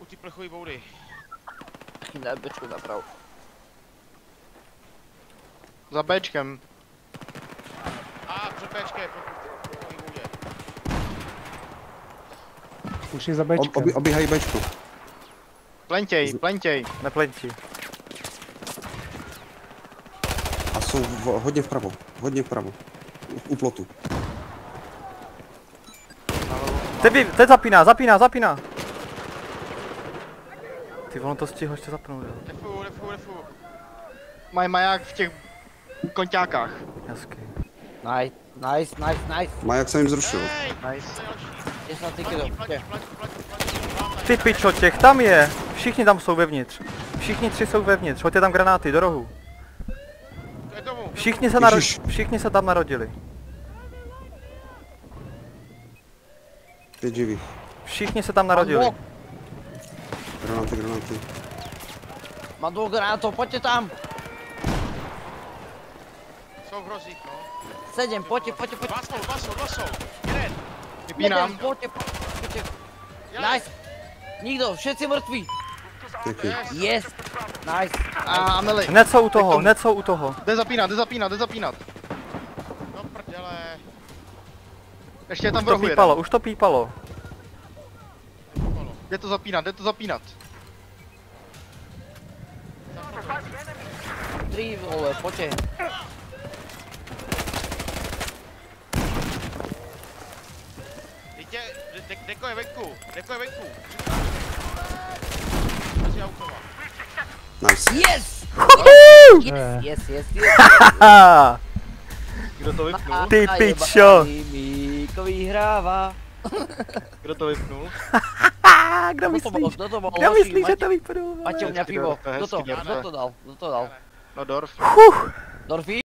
u té plechové boudy. Ne, bečku napravo. Za Bčkem. A před Bčkem. Už je za Ob, Bčkem. obi, obíhají Bčku. Plentěj, plentěj. Neplentí. A jsou v, hodně vpravo. Hodně vpravo. U, u plotu. Teď, teď zapíná, zapíná, zapíná. Ty ono to stihl ještě zapnout, jo. Defuju, defuju, defuju. Mají maják v těch konťákách. Jasky. Nice, nice, nice, nice. Maják jsem jim zrušil. Hej, Nice. Je snad ty platí. Ty pičo, těch tam je. Všichni tam jsou vevnitř. Všichni tři jsou vevnitř, hoďte tam granáty do rohu. Všichni se, naro... Všichni se tam narodili. Pět živých. Všichni se tam narodili. Mám Granáty, granáty. Mám dvou granátů, pojďte tam. Jsou v hrozích, no. Sedím, pojďte, pojďte, pojďte. Dva jsou, dva jsou, dva jsou. Jeden. Vypínám. Pojďte, pojďte. Nice. Nikdo, všetci mrtví. Pěkně. Yes. Nice. A Ameli. Hned jsou u toho, hned jsou u toho. Jde zapínat, jde zapínat, jde zapínat. Do prdele. Ještě je tam Už v to rohu pípalo, jeden. už to pípalo. Jde to zapínat, jde to zapínat. Tři, vole, pojďte. Dítě, de, de, deko je venku, deko je venku. Nice. Yes. Yes, Eh. yes, yes, yes. Haha, Kdo to vypnul? Ty pičo. jebaný Míko vyhrává. Kdo to vypnul? kdo myslíš? Kdo to byl? Kdo myslíš, že to vypnul? Matěj, u mě pivo. Kdo to? Kdo to dal? Kdo to dal? No Dorf. Dorfí?